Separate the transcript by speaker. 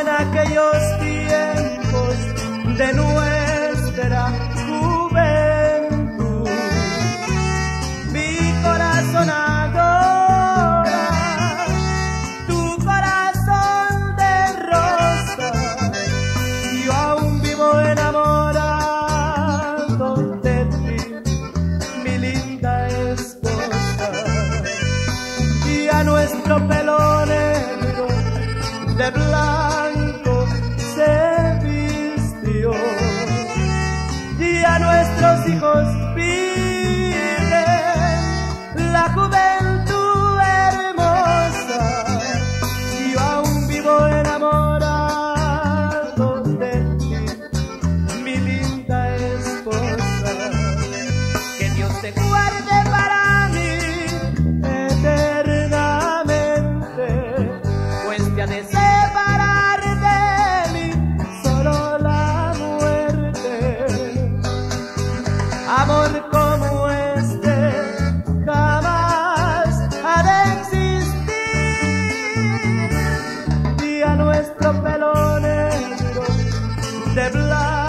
Speaker 1: en aquellos tiempos de nuestra juventud. Mi corazón adora tu corazón de rosa. Yo aún vivo enamorado de ti, mi linda esposa. Y a nuestro nuestros hijos. amor como este jamás ha de existir. Y a nuestro pelo negro de blanco.